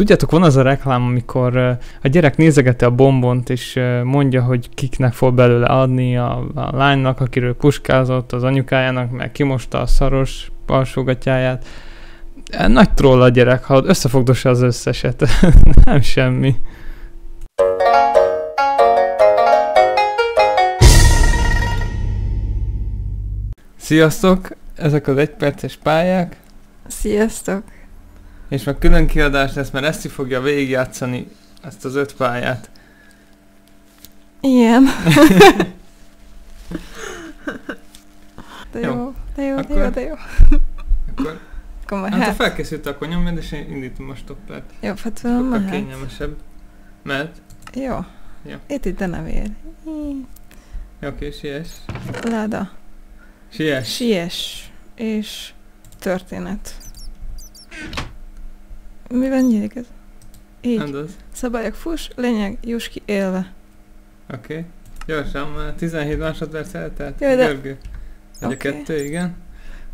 Tudjátok, van az a reklám, amikor a gyerek nézegeti a bombont, és mondja, hogy kiknek fog belőle adni a, a lánynak, akiről puskázott, az anyukájának, meg kimosta a szaros alsógatyáját. Nagy troll a gyerek, ha összefogdossa az összeset. Nem semmi. Sziasztok! Ezek az egyperces pályák, Sziasztok! És meg külön kiadás lesz, mert Eszi fogja végigjátszani ezt az öt pályát. Igen. De Jó. jó, de jó, de jó, de jó. Akkor, Akkor már hát ha hát, felkészült, akkor nyomjad, és én indítom a stoppert. jó, hát velem Sokkal mehet. kényelmesebb. Mert? Jó. Jó. Itt itt de nem ér. Hí, Jó, oké, siess. Láda. Siess. Siess. És történet. Miben nyílik ez? Így. Nem az. Szabályok fuss, lényeg, juss ki élve. Oké. Okay. Gyorsan, már 17 másodperc eltelt. Jó, de- Görgő. Egy Oké. a kettő, igen.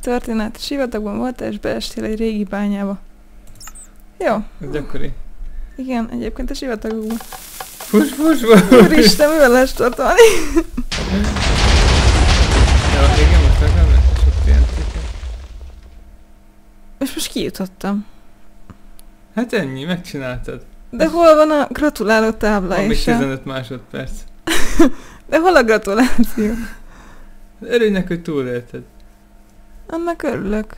Történet. Sivatagban voltál és beestél egy régi bányába. Jó. Ez gyakori. Igen, egyébként a sivatagokban. Fus, fus, fus. Úristen, mivel lehet startolni? Jó, igen, most lehet sok TNT. És most kijutottam. Hát ennyi, megcsináltad. De hol van a gratuláló tábla Van még és a... 15 másodperc. De hol a gratuláció? Örülnek, hogy túlélted. Annak örülök.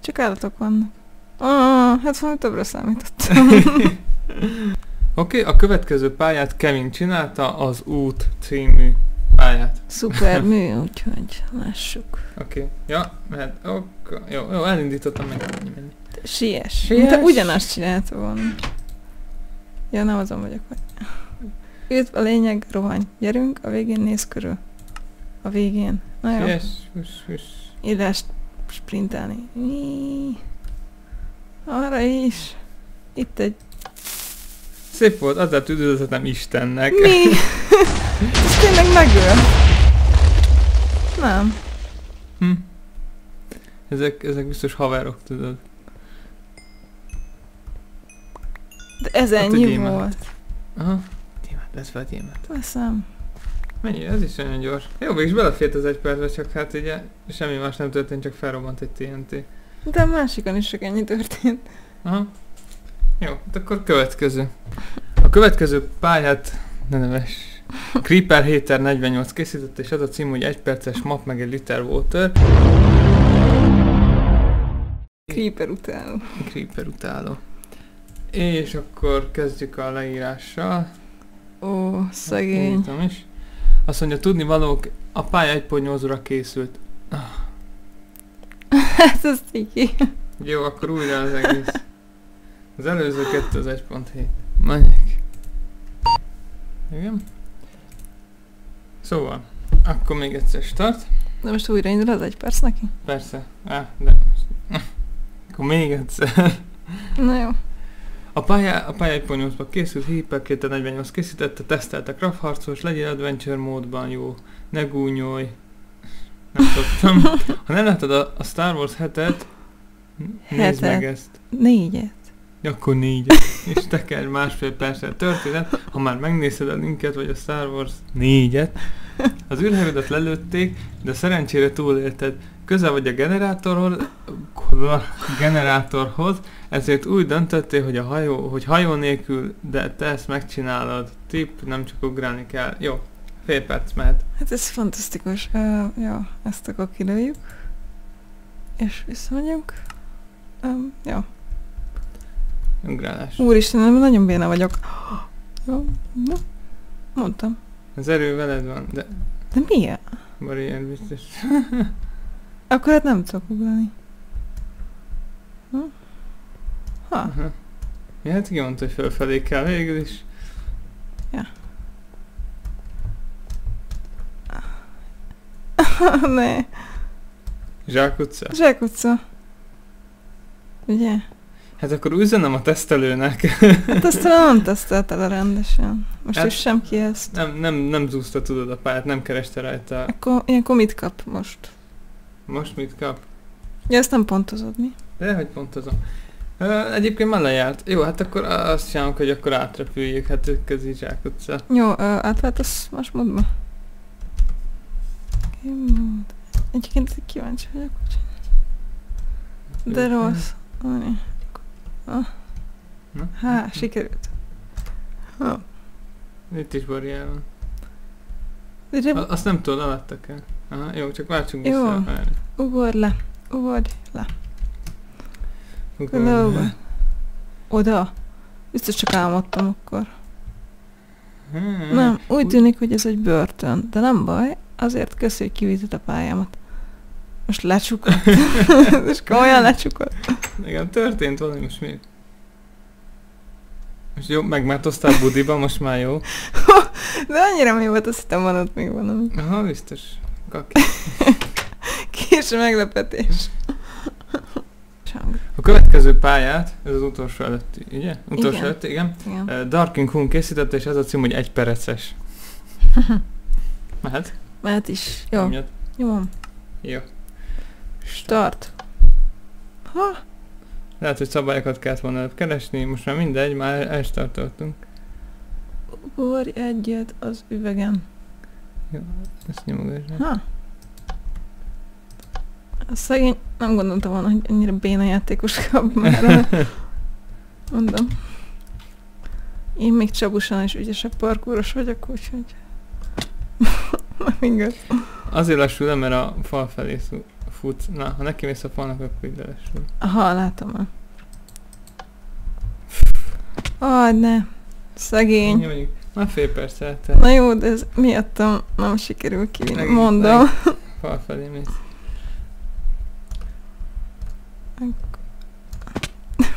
Csak állatok vannak. Ah, hát valami többre számítottam. Oké, okay, a következő pályát Kevin csinálta, az út című pályát. Szuper mű, úgyhogy lássuk. Oké, okay. ja, mehet. Okay. Jó, jó, elindítottam meg. menni, menni. Siess. Siess. Te ugyanazt csinálta volna. Ja, nem azon vagyok, hogy... Üdv a lényeg, rohanj. Gyerünk, a végén néz körül. A végén. Na jó. Yes, hus, hus. Illest sprintelni. Arra is. Itt egy... Szép volt, azért üdvözletem Istennek. Mi? Ez tényleg megöl. Nem. Hm. Ezek, ezek biztos haverok, tudod. Ez Hát, ennyi gyémánt. volt. Aha. Gyémánt, lesz fel gyémánt. Veszem. Mennyi? Ez is nagyon gyors. Jó, mégis belefért az egy percbe, csak hát ugye semmi más nem történt, csak felrobbant egy TNT. De a másikon is csak ennyi történt. Aha. Jó, hát akkor következő. A következő pályát ne neves. Creeper Hater 48 készített, és az a cím, hogy egy perces map meg egy liter water. Creeper után. Creeper utáló. És akkor kezdjük a leírással. Ó, szegény. Nyitom is. Azt mondja, tudni valók, a pálya 1.8 óra készült. Hát ez ciki. Jó, akkor újra az egész. Az előző kettő az 1.7. Menjek. Igen. Szóval, akkor még egyszer start. De most újra indul az egy perc neki? Persze. Á, de... Akkor még egyszer. Na jó. A pálya, a pálya 1.8-ban készült, Hyper 248 készítette, teszteltek rapharcos, legyél adventure módban, jó, ne gúnyolj. Nem tudtam. Ha nem láttad a, a Star Wars hetet, nézd meg ezt. Négyet. Akkor négy. És teker másfél perccel történet. Ha már megnézed a linket, vagy a Star Wars négyet, az űrhajódat lelőtték, de szerencsére túlélted. Közel vagy a generátorhoz, generátorhoz, ezért úgy döntöttél, hogy a hajó, hogy hajó nélkül, de te ezt megcsinálod. Tip, nem csak ugrálni kell. Jó, fél perc mehet. Hát ez fantasztikus. Uh, jó, ezt akkor kilőjük. És visszamegyünk. Um, jó. Ugrálás. Úristen, nem nagyon béna vagyok. Jó, no. Mondtam. Az erő veled van, de De miért? barrier biztos. Akkor hát nem tudok ugrani. Hm? Ha, Aha. Ja, hát igen, mondta, hogy fölfelé kell végül is. ne. Zsák utca. Zsákutca. Ugye? Hát akkor üzenem a tesztelőnek. Hát azt nem tesztelte le rendesen. Most Hát- is sem ki ezt. nem, nem, nem zúzta tudod a pályát, nem kereste rajta. Akkor, ilyenkor mit kap most? Most mit kap? Ja, ezt nem pontozod mi? De hogy pontozom. Ö, egyébként már lejárt. Jó, hát akkor azt csinálunk, hogy akkor átrepüljük, hát ők közé zsákutca. Jó, ö, átváltasz más módba? Egyébként kíváncsi vagyok. hogy- De rossz. Várj. Ah? Há, sikerült. Ha. Itt is barrier van. Azt nem tudod, alattak el. Aha, jó, csak váltsunk Jó. vissza. Várj. ugorj le. Ugorj le. Ugorj. Lóba. Oda. Biztos csak álmodtam akkor. Hmm. Nem, úgy Úgy- tűnik, hogy ez egy börtön. De nem baj, azért köszi, hogy kivitted a pályámat. Most lecsukott. Most komolyan lecsukott. Igen, történt valami, most mi? Most jó, megmártoztál budiba, most már jó. De annyira mi volt, azt hittem van ott még valami. Aha, biztos. Kis meglepetés. A következő pályát, ez az utolsó előtti, ugye? Utolsó Igen. előtti, igen. Igen. Uh, Darking Hun készítette, és ez a cím, hogy egy pereces. Mehet? Mehet is. Jó, Nyomjad. nyomom. Jó. Start. Ha? Lehet, hogy szabályokat kellett volna előbb keresni, most már mindegy, már elstartoltunk. Ugorj egyet az üvegen. Ezt nyomogass meg. Ha? A szegény, nem gondoltam volna, hogy ennyire béna játékos kap már. Mondom. Én még csabusan és ügyesebb parkúros vagyok, úgyhogy... Nem igaz. Azért lassul le, mert a fal felé futsz. Na, ha neki mész a falnak, akkor ide lassul. Aha, látom már. Aj, ne. Szegény. Nyomjuk. Már fél perc eltelt. Na jó, de ez miattam nem sikerül kivinni. Megint Mondom. Fal felé mész.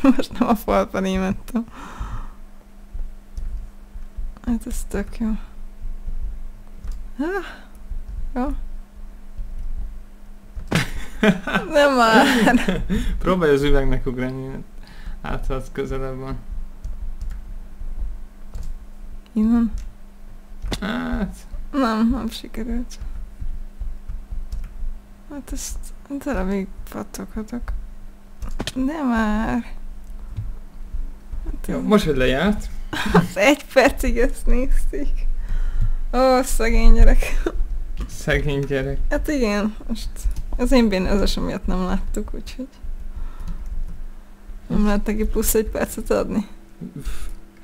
Most nem a fal felé mentem. Hát ez tök jó. Ah, jó. Nem már. Próbálj az üvegnek ugrani, hát ha az közelebb van. Innen. Hát, Nem, nem sikerült. Hát ezt darabig pattoghatok. De már. Hát jó, most, hogy lejárt, Az egy percig ezt nézték. Ó, szegény gyerek. szegény gyerek. Hát igen, most az én bénázásom miatt nem láttuk, úgyhogy nem lehet neki plusz egy percet adni.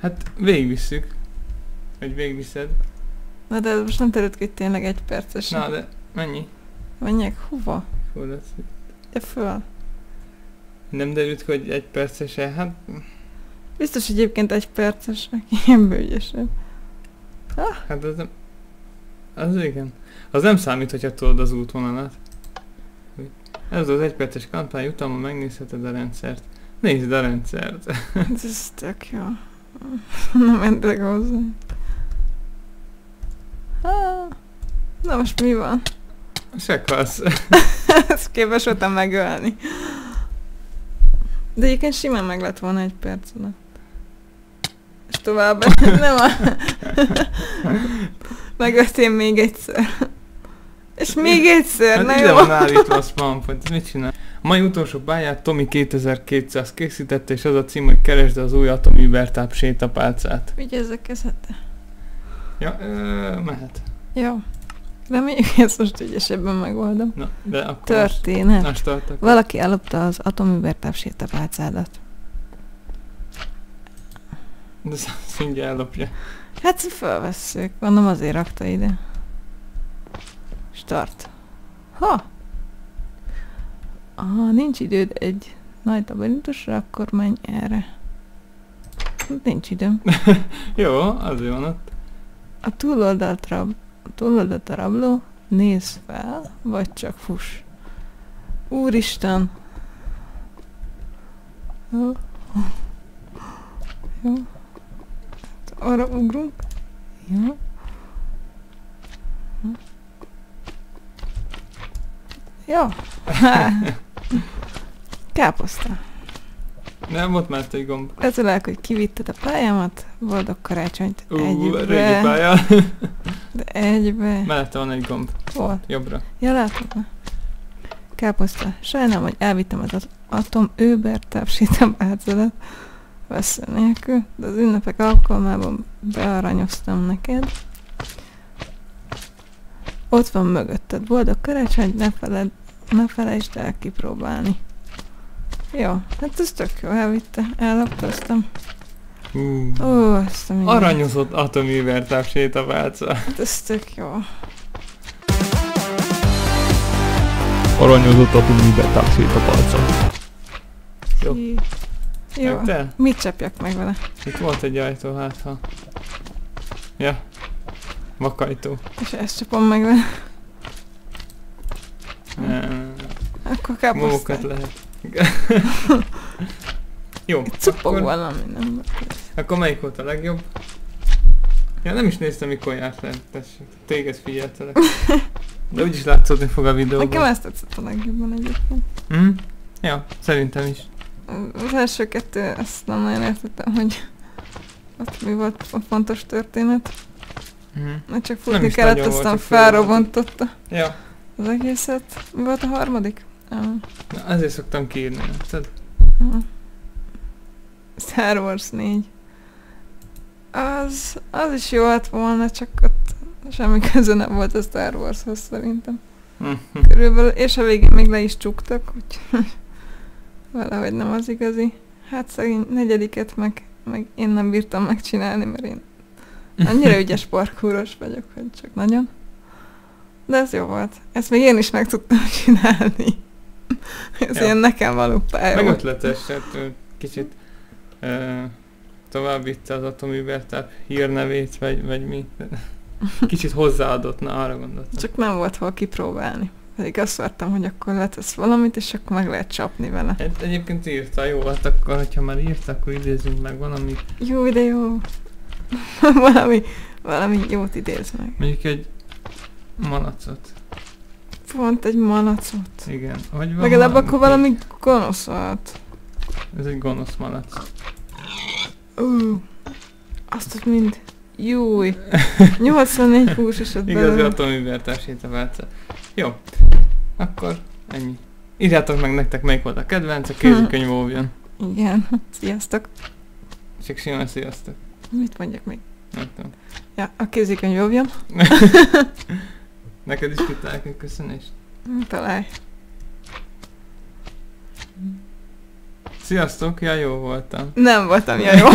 Hát végigvisszük. Vagy végigviszed. Na de most nem terült ki, hogy tényleg egy perces. Na, de mennyi? Menjek hova? Hol? Ja, föl. Nem derült ki, hogy egy percese? Hát, Biztos egyébként egy percesek, ilyen bőgyesebb. hát az nem... Az igen. Az nem számít, hogyha tudod az útvonalat. Hogy Ez az egyperces kampány utána megnézheted a rendszert. Nézd a rendszert. Ez tök jó. Nem mentek hozzá. Na most mi van? Se kassz. Ezt képes voltam megölni. De egyébként simán meg lett volna egy perc alatt. És tovább nem a... Megöltél még egyszer. És még egyszer, Hát na ide jó. van állítva a spam point, mit csinál? A mai utolsó pályát Tomi 2200 készítette, és az a cím, hogy keresd az új atomübertáp sétapálcát. Vigyázzak kezete. Ja, ö, mehet. Jó. De még ezt most ügyesebben megoldom. Na, de akkor most, Történet. na, startak. Valaki ellopta az atomübertáv sétapálcádat. De szintje ellopja. Hát felvesszük, mondom azért rakta ide. Start. Ha! Ha nincs időd egy nagy labirintusra, akkor menj erre. Nincs időm. Jó, azért van ott. A túloldalt, rab, a túloldalt a rabló, nézz fel, vagy csak fuss. Úristen! Jó. Jó. Hát Arra ugrunk. Jó. Hm. Jó. Káposzta. Nem, ott mert egy gomb. Gratulálok, hogy kivitted a pályámat. Boldog karácsonyt. Ú, régi egybe. pálya. De egybe. Mellette van egy gomb. Hol? Jobbra. Ja, látom. Káposzta. Sajnálom, hogy elvittem az at- atom Uber tápsítabázolat vesző nélkül, de az ünnepek alkalmában bearanyoztam neked. Ott van mögötted. Boldog karácsony, ne, feled, ne felejtsd el kipróbálni. Jó, hát ez tök jó, elvitte, ellaptoztam. Hú. Ó, azt a mindent. Aranyozott atoművertáv sétaválca. Hát ez tök jó. Aranyozott atoművertáv sétaválca. Jó. Ki- Jó. Meg te? Mit csapjak meg vele? Itt volt egy ajtó, hát ha. Ja. Vakajtó. És ezt csapom meg vele. Nem. Akkor káposztát. lehet. Jó, Cupog akkor, valami, nem? akkor melyik volt a legjobb? Ja, nem is néztem, mikor járt le, tessék. Téged figyeltelek. De úgyis látszódni fog a videóban. Nekem ezt tetszett a legjobban egyébként. Hm? Ja, szerintem is. Az első kettő, ezt nem nagyon értettem, hogy ott mi volt a fontos történet. Hm. Mert csak futni kellett, aztán felrobbantotta Ja, az egészet. Mi volt a harmadik? Ah, na, ezért szoktam kiírni. Tudod? Star Wars 4. Az, az is jó lett volna, csak ott semmi köze nem volt a Star Warshoz szerintem. Hm. Körülbelül, és a végén még le is csuktak, úgyhogy valahogy nem az igazi. Hát szegény negyediket meg, meg én nem bírtam megcsinálni, mert én annyira ügyes parkúros vagyok, hogy csak nagyon. De ez jó volt. Ezt még én is meg tudtam csinálni. Ez Ja. ilyen nekem való pálya Meg volt. ötletes, hát kicsit ö, tovább vitte az atoművertáv hírnevét, vagy, vagy mi. Kicsit hozzáadott, na arra gondoltam. Csak nem volt hol kipróbálni. Pedig azt vártam, hogy akkor letesz valamit, és akkor meg lehet csapni vele. Hát egyébként írta, jó, hát akkor, hogyha már írta, akkor idézzünk meg valamit. Jó, de jó. valami, valami jót idéz meg. Mondjuk egy malacot. Pont egy malacot. Igen. Vagy Legalább akkor ki- valami gonosz volt. Ez egy gonosz malac. Ú, azt ott mind. Júj. 84 hús is ott Igazi belőle. atoművertásét a válca. Jó. Akkor ennyi. Írjátok meg nektek melyik volt a kedvenc, a kézikönyv óvjon. Igen. Sziasztok. Csak simán sziasztok. Mit mondjak még? Nem tudom. Ja, a kézikönyv jobbjam. Neked is küldtek egy köszönést. Találj. Sziasztok, ja jó voltam. Nem voltam, ja jó.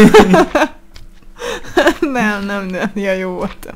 nem, nem, nem, ja jó voltam.